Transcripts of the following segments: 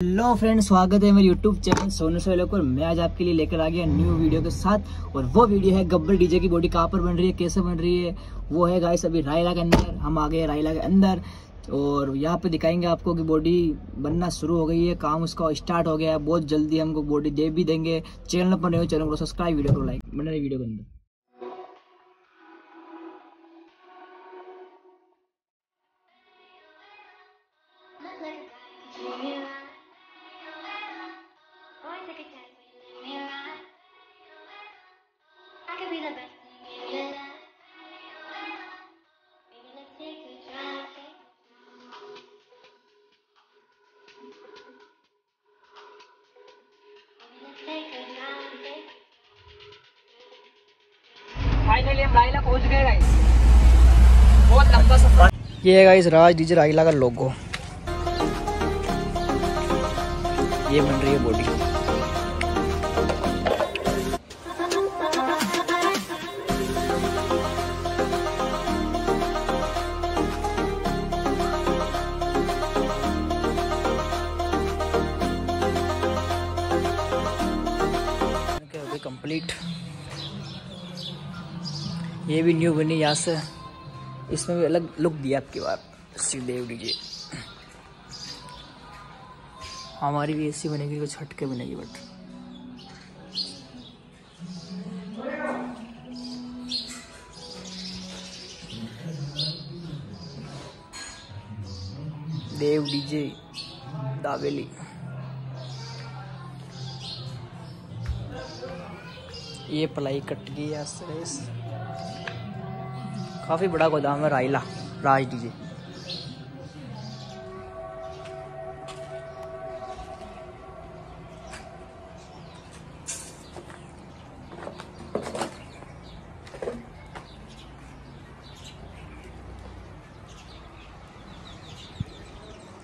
Hello friend स्वागत है मेरे यूट्यूब चैनल सोनू सोहेल पर मैं आज आपके लिए लेकर आ गया न्यू वीडियो के साथ। और वो वीडियो है गब्बर डीजे की, बॉडी कहाँ पर बन रही है, कैसे बन रही है, वो है गाइस अभी रायला के अंदर, हम आ गए रायला के अंदर। और यहाँ पे दिखाएँगे आपको कि बॉडी बनना शुरू हो गई है, काम उसका स्टार्ट हो गया है, बहुत जल्दी हमको बॉडी दे भी देंगे। चैनल पर नहीं हो, चैनल को सब्सक्राइब वीडियो को लाइक बने वीडियो के अंदर। A drive. फाइनली हम रायला पहुँच गए गाइस बहुत लंबा सफ़र. ये है गाइस राज डीजे रायला का लोगो ये बन रही है बॉडी कंप्लीट ये भी न्यू बनी यहाँ से। इसमें भी अलग लुक दिया आपकी बार सीधे लीजिए हमारी भी ऐसी बनेगी कुछ हटके बनेगी बट देव डीजे दावेली। ये पलाई कट गई है इस काफ़ी बड़ा गोदाम है रायला, राज डीजे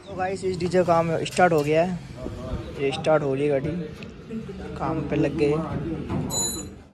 तो गाइस इस डीजे काम स्टार्ट हो गया है। ये स्टार्ट हो रही गाड़ी। काम पे लग गए।